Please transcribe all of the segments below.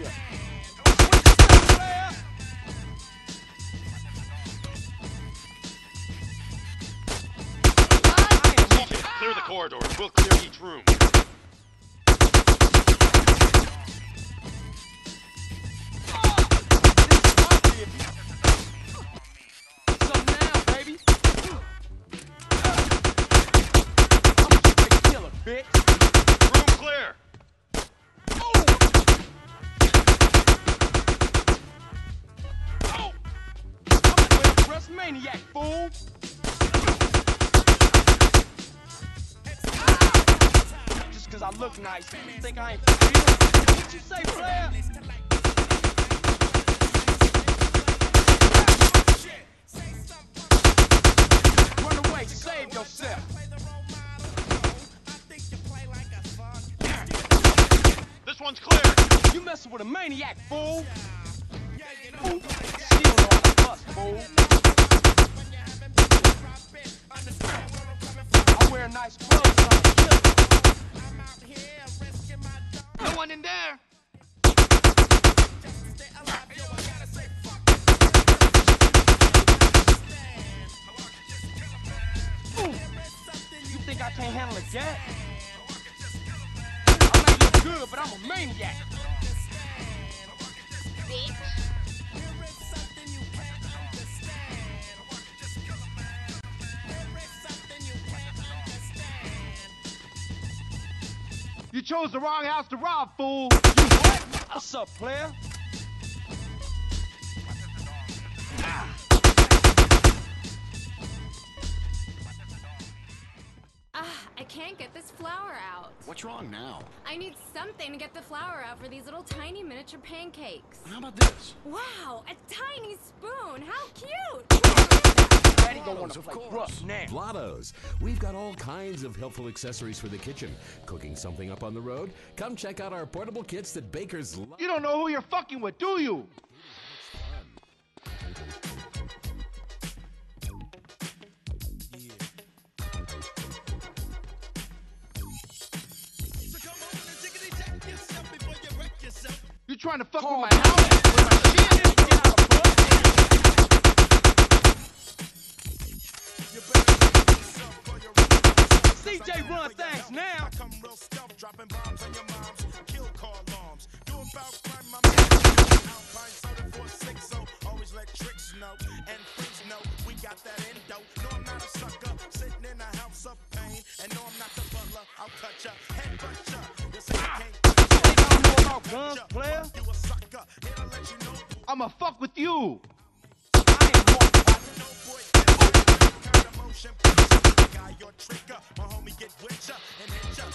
shit. Clear the corridors. We'll clear each room. Bitch. Room clear. Maniac, fool. Just cause I look nice, you think I ain't real? What you say, player? Run away, save yourself. This one's clear. You messing with a maniac, fool. Fool. She don't know how to bust, fool. I wear nice clothes, I'm a killer. No one in there. You think I can't handle a gat? I may look good, but I'm a maniac. You chose the wrong house to rob, fool. You what? What's up, player? Ah, I can't get this flour out. What's wrong now? I need something to get the flour out for these little tiny miniature pancakes. How about this? Wow, a tiny spoon! How cute! Daddy don't want Of to play course. rough now. Blottos. We've got all kinds of helpful accessories for the kitchen. Cooking something up on the road? Come check out our portable kits that bakers love. You don't know who you're fucking with, do you? You trying to fuck Calm with my house? CJ run things now. I Come real stealth, dropping bombs on your moms. Kill car alarms. Do about crime, my man. Alpine soda 460. Always let tricks know. And freaks know we got that endo. No, I'm not a sucker. Sitting in a house of pain. And no, I'm not the butler. I'll cut ya. Head butt ya. You say I can't Think I don't know about guns, player? You a sucker. Here to let you know. I'ma fuck with you. Guy, your trigger. My homie get with and hit ya.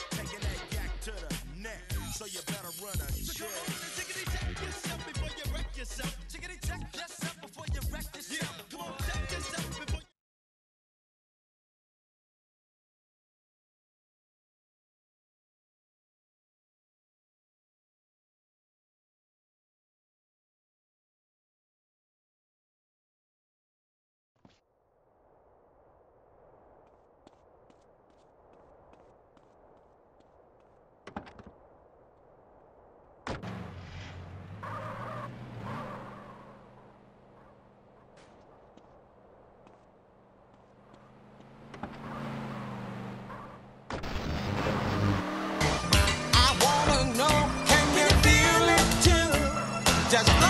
Just